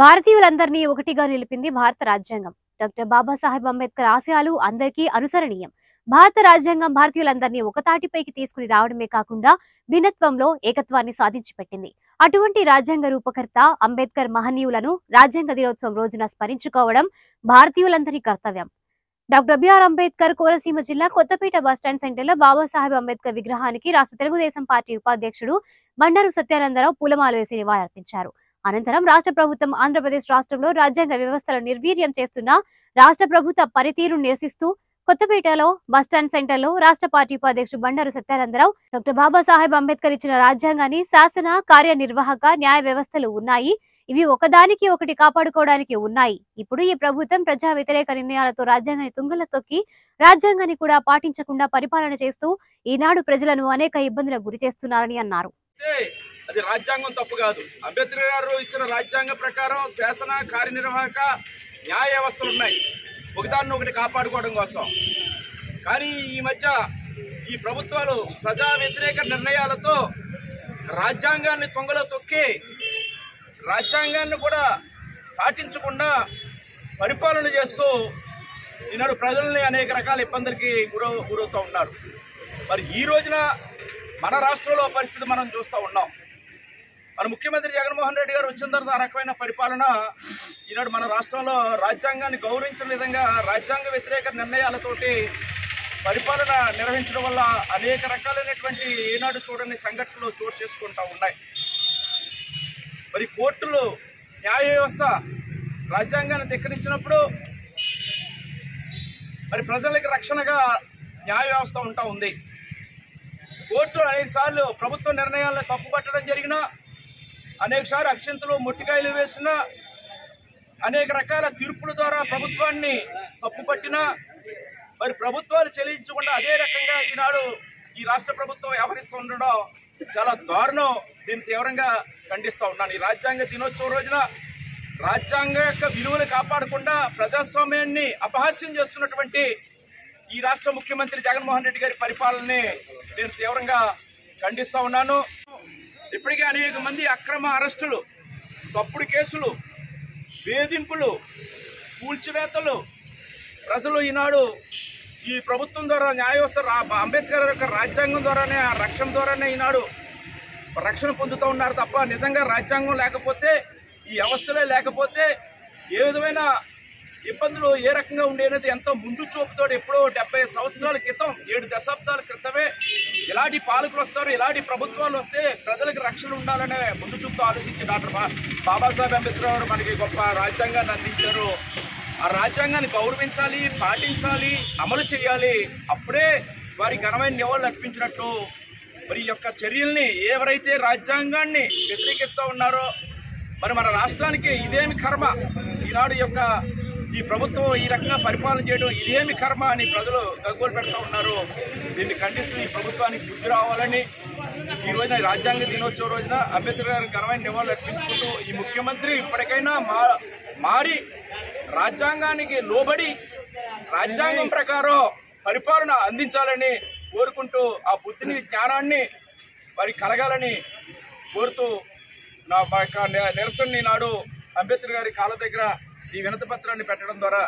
భారతీయులందరినీ ఒకటిగా నిలిపింది భారత రాజ్యాంగం. డాక్టర్ బాబాసాహెబ్ అంబేద్కర్ ఆశయాలు అందరికీ అనుసరణీయం. భారత రాజ్యాంగం భారతీయులందరినీ ఒకతాటిపైకి తీసుకుని రావడమే కాకుండా భిన్నత్వంలో ఏకత్వాన్ని సాధించి పెట్టింది అటువంటి రాజ్యాంగ రూపకర్త అంబేద్కర్ మహనీయులను రాజ్యాంగ దినోత్సవం రోజున స్మరించుకోవడం భారతీయులందరి కర్తవ్యం. డాక్టర్ బిఆర్ అంబేద్కర్ కోనసీమ జిల్లా కొత్తపేట బస్టాండ్ సెంటర్లో బాబాసాహెబ్ అంబేద్కర్ విగ్రహానికి రాష్ట్ర తెలుగుదేశం పార్టీ ఉపాధ్యక్షుడు బండారు సత్యానందరావు పూలమాల వేసి నివాళులర్పించారు. అనంతరం రాష్ట్ర ప్రభుత్వం ఆంధ్రప్రదేశ్ రాష్ట్రంలో రాజ్యాంగ వ్యవస్థను నిర్వీర్యం చేస్తున్న రాష్ట్ర ప్రభుత్వ పనితీరును నిరసిస్తూ కొత్తపేటలో బస్టాండ్ సెంటర్లో రాష్ట్ర పార్టీ ఉపాధ్యక్షుడు బండారు సత్యానందరావు డాక్టర్ బాబాసాహెబ్ అంబేద్కర్ ఇచ్చిన రాజ్యాంగాన్ని శాసన కార్యనిర్వాహక న్యాయ వ్యవస్థలు ఉన్నాయి. ఇవి ఒకదానికి ఒకటి కాపాడుకోవడానికి ఉన్నాయి. ఇప్పుడు ఈ ప్రభుత్వం ప్రజా వ్యతిరేక నిర్ణయాలతో రాజ్యాంగాన్ని తుంగల తొక్కి రాజ్యాంగాన్ని కూడా పాటించకుండా పరిపాలన చేస్తూ ఈనాడు ప్రజలను అనేక ఇబ్బందులకు గురి చేస్తున్నారని అన్నారు. అది రాజ్యాంగం తప్పు కాదు. అంబేద్కర్ గారు ఇచ్చిన రాజ్యాంగ ప్రకారం శాసన కార్యనిర్వాహక న్యాయ వ్యవస్థలు ఉన్నాయి. ఒకదాన్ని ఒకటి కాపాడుకోవడం కోసం. కానీ ఈ మధ్య ఈ ప్రభుత్వాలు ప్రజా వ్యతిరేక నిర్ణయాలతో రాజ్యాంగాన్ని తొంగలో తొక్కి రాజ్యాంగాన్ని కూడా పాటించకుండా పరిపాలన చేస్తూ ఈనాడు ప్రజల్ని అనేక రకాల ఇబ్బందులకి గురవు గురవుతూ ఉన్నారు. మరి ఈ రోజున మన రాష్ట్రంలో పరిస్థితి మనం చూస్తూ ఉన్నాం. మన ముఖ్యమంత్రి జగన్మోహన్ రెడ్డి గారు వచ్చిన తర్వాత ఆ రకమైన పరిపాలన ఈనాడు మన రాష్ట్రంలో రాజ్యాంగాన్ని గౌరవించిన విధంగా రాజ్యాంగ వ్యతిరేక నిర్ణయాలతోటి పరిపాలన నిర్వహించడం వల్ల అనేక రకాలైనటువంటి ఈనాడు చూడని సంఘటనలు చోటు చేసుకుంటూ ఉన్నాయి. మరి కోర్టులు న్యాయ వ్యవస్థ రాజ్యాంగాన్ని ధిక్కరించినప్పుడు మరి ప్రజలకి రక్షణగా న్యాయ వ్యవస్థ ఉంటా ఉంది. కోర్టు అనేక సార్లు ప్రభుత్వ నిర్ణయాలను తప్పుపట్టడం జరిగినా అనేకసారి సార్లు అక్షంతలు మొట్టికాయలు వేసిన అనేక రకాల తీర్పుల ద్వారా ప్రభుత్వాన్ని తప్పుపట్టినా మరి ప్రభుత్వాలు చెల్లించకుండా అదే రకంగా ఈనాడు ఈ రాష్ట్ర ప్రభుత్వం వ్యవహరిస్తూ ఉండడం చాలా దారుణం. దీన్ని తీవ్రంగా ఖండిస్తూ ఉన్నాను. ఈ రాజ్యాంగ దినోత్సవం రోజున రాజ్యాంగ యొక్క విలువలు కాపాడకుండా ప్రజాస్వామ్యాన్ని అపహాస్యం చేస్తున్నటువంటి ఈ రాష్ట్ర ముఖ్యమంత్రి జగన్మోహన్ రెడ్డి గారి పరిపాలనని నేను తీవ్రంగా ఖండిస్తూ ఉన్నాను. ఇప్పటికే అనేక మంది అక్రమ అరెస్టులు తప్పుడు కేసులు వేధింపులు కూల్చివేతలు. ప్రజలు ఈనాడు ఈ ప్రభుత్వం ద్వారా న్యాయ వ్యవస్థ రా- అంబేద్కర్ యొక్క రాజ్యాంగం ద్వారానే ఆ రక్షణ ద్వారానే ఈనాడు రక్షణ పొందుతూ ఉన్నారు తప్ప నిజంగా రాజ్యాంగం లేకపోతే ఈ వ్యవస్థలే లేకపోతే ఏ విధమైన ఇబ్బందులు ఏ రకంగా ఉండేది ఎంతో ముందు చూపుతో ఎప్పుడో డెబ్బై సంవత్సరాల క్రితం ఏడు దశాబ్దాల క్రితమే ఇలాంటి పాలకులు వస్తారు ఇలాంటి ప్రభుత్వాలు వస్తే ప్రజలకు రక్షణ ఉండాలనే ముందు చూపుతో ఆలోచించి డాక్టర్ బాబాసాహెబ్ అంబేద్కర్ గారు మనకి గొప్ప రాజ్యాంగాన్ని అందించారు. ఆ రాజ్యాంగాన్ని గౌరవించాలి పాటించాలి అమలు చేయాలి. అప్పుడే వారి ఘనమైన నివాళులు అర్పించినట్టు మరి ఈ యొక్క చర్యల్ని ఎవరైతే రాజ్యాంగాన్ని వ్యతిరేకిస్తూ ఉన్నారో మరి మన రాష్ట్రానికి ఇదేమి కర్మ? ఈనాడు యొక్క ఈ ప్రభుత్వం ఈ రకంగా పరిపాలన చేయడం ఇదేమి కర్మ అని ప్రజలు గగ్గోలు పెడతా ఉన్నారు. దీన్ని ఖండిస్తూ ఈ ప్రభుత్వానికి బుద్ధి రావాలని ఈ రోజున రాజ్యాంగ దినోత్సవం రోజున అంబేద్కర్ గారు ఘనమైన నివాళులు అర్పించుకుంటూ ఈ ముఖ్యమంత్రి ఇప్పటికైనా మా మారి రాజ్యాంగానికి లోబడి రాజ్యాంగం ప్రకారం పరిపాలన అందించాలని కోరుకుంటూ ఆ బుద్ధిని జ్ఞానాన్ని మరి కలగాలని కోరుతూ నా యొక్క నిరసనని నాడు అంబేద్కర్ గారి కాళ్ళ దగ్గర ఈ వినతి పత్రాన్ని పెట్టడం ద్వారా